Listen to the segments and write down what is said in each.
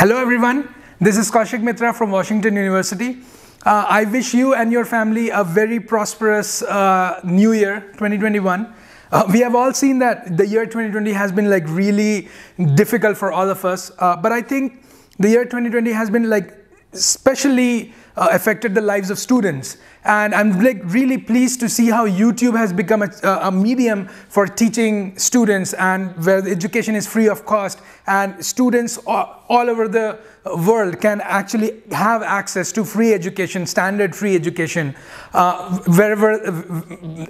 Hello everyone, this is Kaushik Mitra from Washington University. Uh, I wish you and your family a very prosperous uh, new year 2021. Uh, we have all seen that the year 2020 has been like really difficult for all of us, uh, but I think the year 2020 has been like especially uh, affected the lives of students. And I'm like really pleased to see how YouTube has become a, a, medium for teaching students and where the education is free of cost and students all, over the world can actually have access to free education, standard free education, uh, wherever,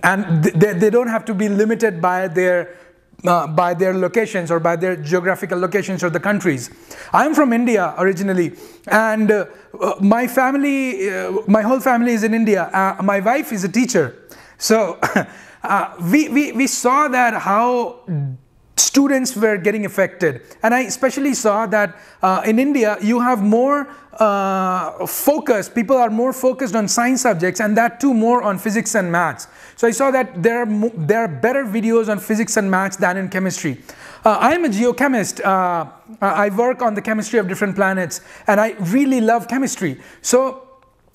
and they, they don't have to be limited by their uh, by their locations or by their geographical locations or the countries. I'm from India originally, and uh, my family, uh, my whole family is in India. Uh, my wife is a teacher. So uh, we, we, we saw that how students were getting affected. And I especially saw that uh, in India, you have more uh, focus, people are more focused on science subjects and that too more on physics and maths. So I saw that there are, there are better videos on physics and maths than in chemistry. Uh, I am a geochemist. Uh, I work on the chemistry of different planets and I really love chemistry. So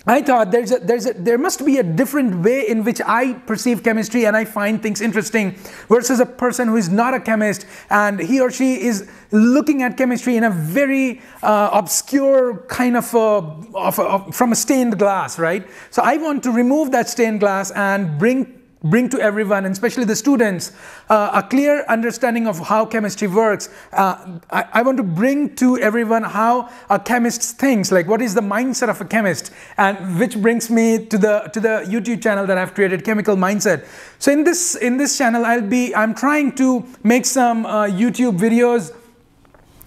I thought there's a, there's a, there must be a different way in which I perceive chemistry and I find things interesting versus a person who is not a chemist and he or she is looking at chemistry in a very uh, obscure kind of, a, of, a, of from a stained glass, right? So I want to remove that stained glass and bring bring to everyone, and especially the students, uh, a clear understanding of how chemistry works. Uh, I, I, want to bring to everyone how a chemist thinks, like what is the mindset of a chemist, and which brings me to the to the YouTube channel that I've created, KMical Mindset. So in this in this channel, I'll be I'm trying to make some uh, YouTube videos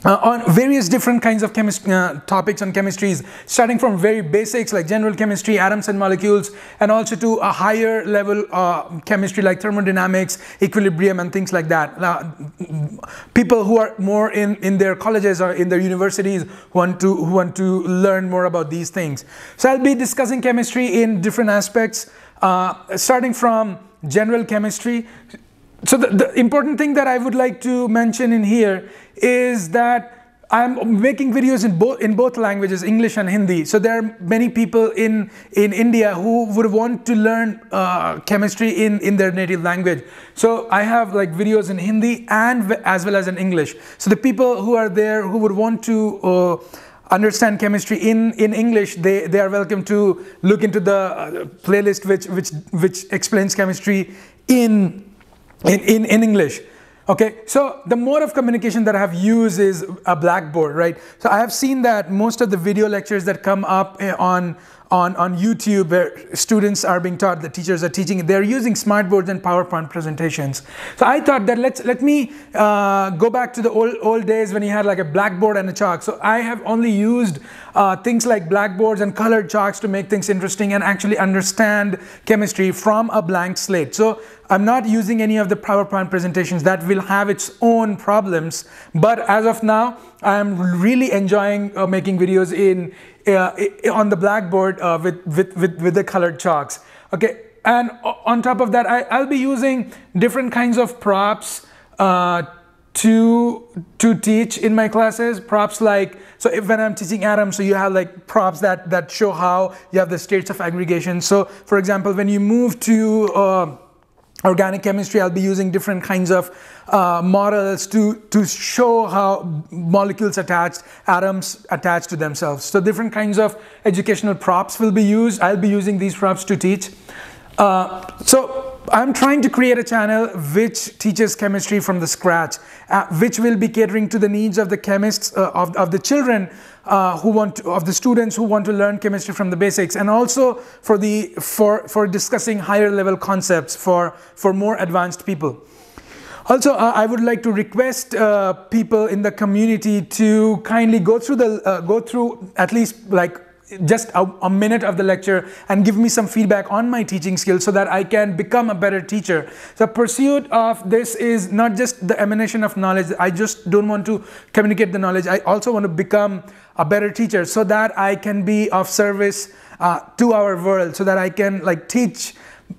uh, on various different kinds of uh, topics on chemistries, starting from very basics like general chemistry, atoms and molecules, and also to a higher level uh, chemistry like thermodynamics, equilibrium, and things like that. Uh, people who are more in, in their colleges or in their universities want to, who want to learn more about these things. So I'll be discussing chemistry in different aspects, uh, starting from general chemistry, so the, the, important thing that I would like to mention in here is that I'm making videos in both in both languages, English and Hindi. So there are many people in in India who would want to learn uh, chemistry in in their native language. So I have like videos in Hindi and as well as in English. So the people who are there who would want to uh, understand chemistry in, in English, they, they are welcome to look into the uh, playlist which, which, which explains chemistry in in, in, in English. Okay, so the mode of communication that I have used is a blackboard, right? So I have seen that most of the video lectures that come up eh, on on, on YouTube where students are being taught, the teachers are teaching, they're using smartboards and PowerPoint presentations. So I thought that let's let me uh, go back to the old old days when you had like a blackboard and a chalk. So I have only used uh, things like blackboards and colored chalks to make things interesting and actually understand chemistry from a blank slate. So I'm not using any of the PowerPoint presentations that will have its own problems. But as of now, I'm really enjoying uh, making videos in uh, on the blackboard uh, with, with, with, with the colored chalks. Okay, and on top of that, I, will be using different kinds of props uh, to to teach in my classes props like so if when i'm teaching atoms so you have like props that that show how you have the states of aggregation so for example when you move to uh, organic chemistry, I'll be using different kinds of uh, models to, to show how molecules attached, atoms attached to themselves. So different kinds of educational props will be used. I'll be using these props to teach. Uh, so I'm trying to create a channel which teaches chemistry from the scratch, uh, which will be catering to the needs of the chemists, uh, of, of the children uh, who want to, of the students who want to learn chemistry from the basics and also for the for for discussing higher level concepts for for more advanced people. Also uh, i would like to request uh, people in the community to kindly go through the uh, go through at least like just a, a, minute of the lecture and give me some feedback on my teaching skills so that I can become a better teacher. The pursuit of this is not just the emanation of knowledge. I just don't want to communicate the knowledge. I also want to become a better teacher so that I can be of service uh, to our world, so that I can like teach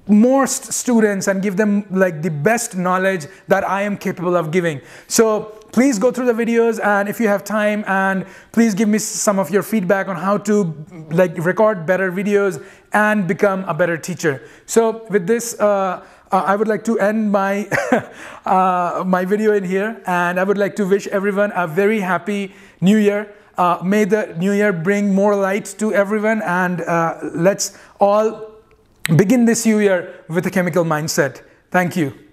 more st students and give them like the best knowledge that I am capable of giving. So please go through the videos and if you have time and please give me some of your feedback on how to like record better videos and become a better teacher. So with this, uh, uh, I would like to end my uh, my video in here and I would like to wish everyone a very happy new year. Uh, may the new year bring more light to everyone and uh, let's all begin this new year with a chemical mindset. Thank you.